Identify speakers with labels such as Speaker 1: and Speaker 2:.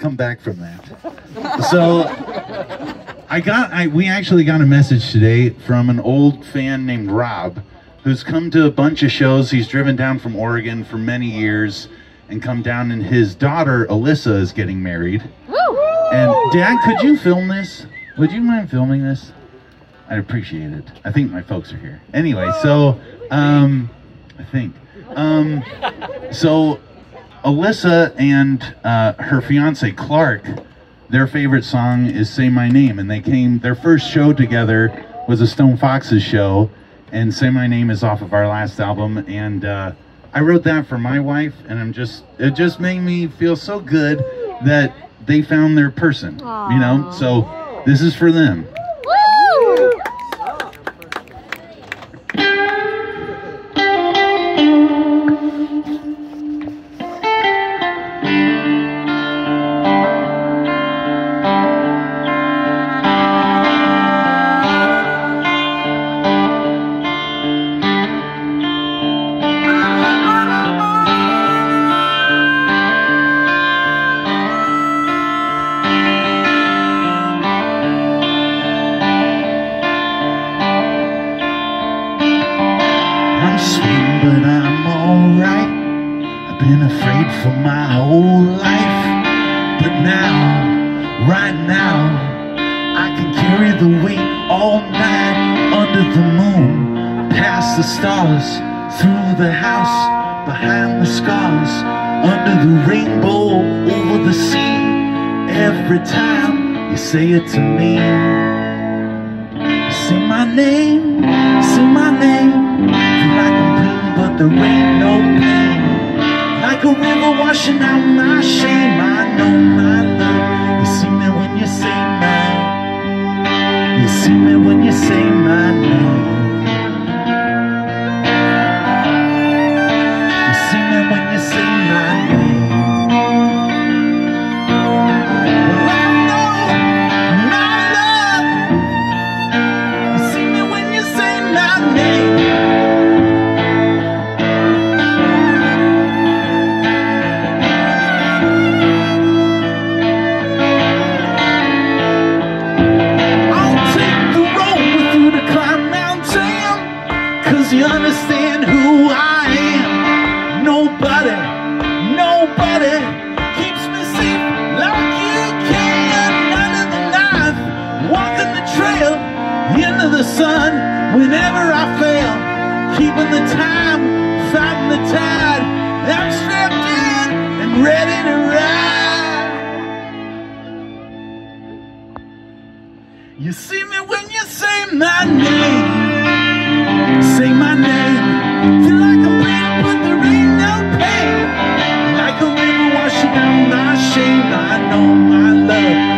Speaker 1: come back from that. So I got I we actually got a message today from an old fan named Rob who's come to a bunch of shows. He's driven down from Oregon for many years and come down and his daughter Alyssa is getting married. And Dad, could you film this? Would you mind filming this? I'd appreciate it. I think my folks are here. Anyway, so um I think. Um so Alyssa and uh, her fiance Clark, their favorite song is "Say My Name," and they came. Their first show together was a Stone Foxes show, and "Say My Name" is off of our last album. And uh, I wrote that for my wife, and I'm just it just made me feel so good that they found their person. You know, so this is for them. Been afraid for my whole life. But now, right now, I can carry the weight all night under the moon, past the stars, through the house, behind the scars, under the rainbow, over the sea. Every time you say it to me, say my name, say my name. Feel like I'm but no pain. Like a river washing out my shame. You understand who I am. Nobody, nobody keeps me safe like you can. Under the knife, walking the trail into the sun Whenever I fail, keeping the time, fighting the tide. I'm strapped in and ready to ride. You see me when you say my name. I know my shame, I know my love.